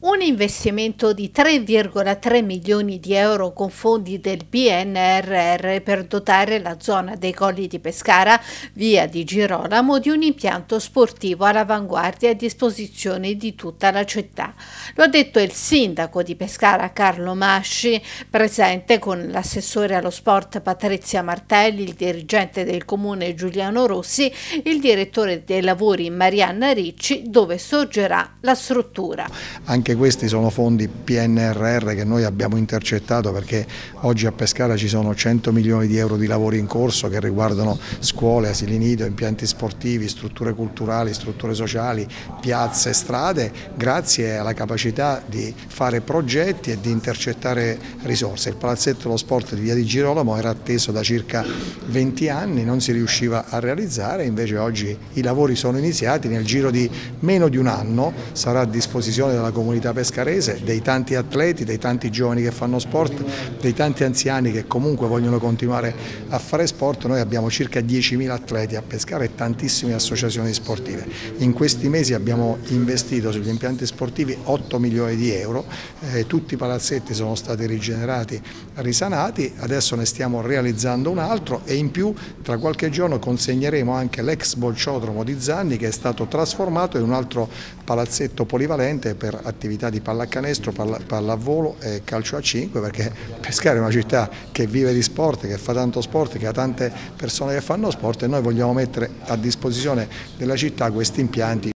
Un investimento di 3,3 milioni di euro con fondi del BNRR per dotare la zona dei Colli di Pescara, via di Girolamo, di un impianto sportivo all'avanguardia a disposizione di tutta la città. Lo ha detto il sindaco di Pescara Carlo Masci, presente con l'assessore allo sport Patrizia Martelli, il dirigente del comune Giuliano Rossi, il direttore dei lavori Marianna Ricci, dove sorgerà la struttura. Anche anche questi sono fondi PNRR che noi abbiamo intercettato perché oggi a Pescara ci sono 100 milioni di euro di lavori in corso che riguardano scuole, asili nido, impianti sportivi, strutture culturali, strutture sociali, piazze, strade, grazie alla capacità di fare progetti e di intercettare risorse. Il palazzetto dello sport di Via di Girolamo era atteso da circa 20 anni, non si riusciva a realizzare, invece oggi i lavori sono iniziati, nel giro di meno di un anno sarà a disposizione della comunità comunità pescarese, dei tanti atleti, dei tanti giovani che fanno sport, dei tanti anziani che comunque vogliono continuare a fare sport. Noi abbiamo circa 10.000 atleti a Pescara e tantissime associazioni sportive. In questi mesi abbiamo investito sugli impianti sportivi 8 milioni di euro, eh, tutti i palazzetti sono stati rigenerati, risanati, adesso ne stiamo realizzando un altro e in più tra qualche giorno consegneremo anche l'ex bolciodromo di Zanni che è stato trasformato in un altro palazzetto polivalente per attività attività di pallacanestro, palla, pallavolo e calcio a 5 perché Pescara è una città che vive di sport, che fa tanto sport, che ha tante persone che fanno sport e noi vogliamo mettere a disposizione della città questi impianti